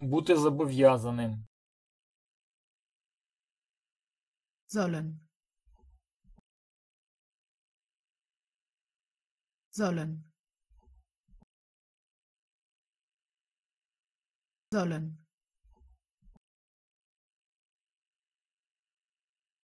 Бути зобов'язаним. sollen. Sollen. Sollen.